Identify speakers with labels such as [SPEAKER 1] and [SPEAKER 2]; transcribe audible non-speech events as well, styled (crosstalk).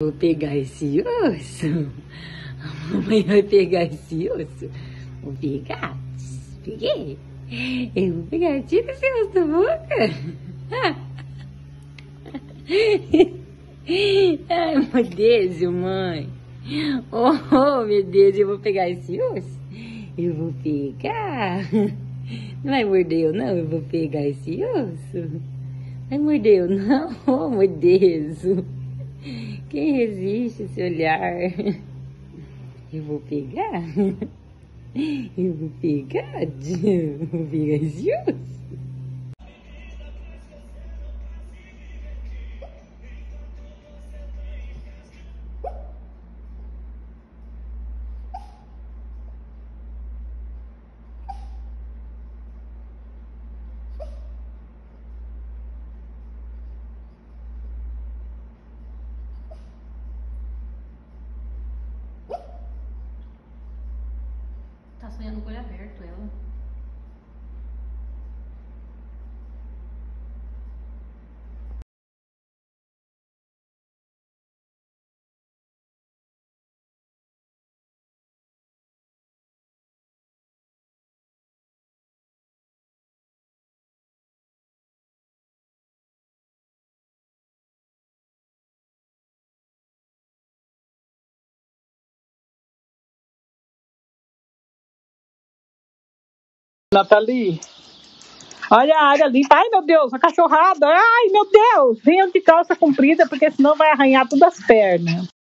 [SPEAKER 1] Vou pegar esse osso. (laughs) A mamãe vai pegar esse osso. Vou pegar. Peguei. Eu vou pegar. Tira esse osso da boca. (laughs) Ai, meu Deus, mãe. Oh, meu Deus, eu vou pegar esse osso. Eu vou pegar. (laughs) Não vai morder eu, não? Eu vou pegar esse osso. Vai morder eu, não? Oh, meu Deus. Quem resiste esse olhar? Eu vou pegar. Eu vou pegar. Eu vou pegar esse
[SPEAKER 2] Tá sonhando com olho aberto, ela.
[SPEAKER 3] Nathalie. Olha a área limpa. Ai, meu Deus, a cachorrada. Ai, meu Deus. Venham de calça comprida, porque senão vai arranhar todas as pernas.